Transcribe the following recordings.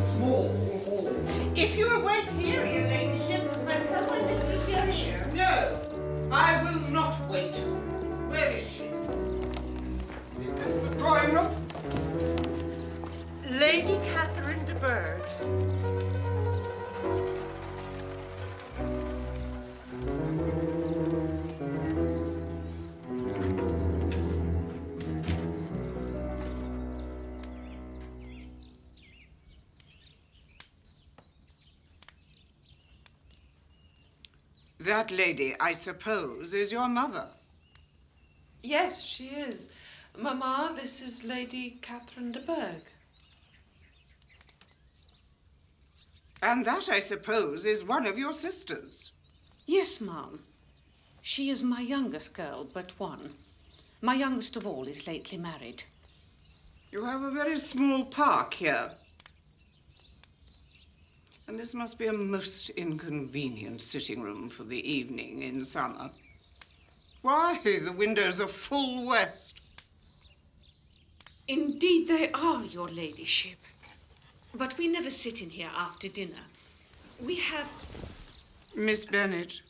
this small hall. If you await here, your ladyship, let someone dismiss your ear. No, I will not wait. Where is she? Is this the drawing room? Lady Catherine de Bourgh. That lady, I suppose, is your mother. Yes, she is. Mamma, this is Lady Catherine de Bourgh. And that, I suppose, is one of your sisters. Yes, ma'am. She is my youngest girl, but one. My youngest of all is lately married. You have a very small park here. And this must be a most inconvenient sitting room for the evening in summer. Why, the windows are full west. Indeed they are, your ladyship. But we never sit in here after dinner. We have... Miss Bennet,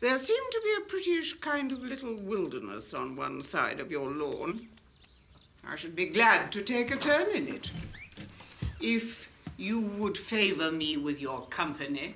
there seemed to be a prettish kind of little wilderness on one side of your lawn. I should be glad to take a turn in it. If you would favor me with your company.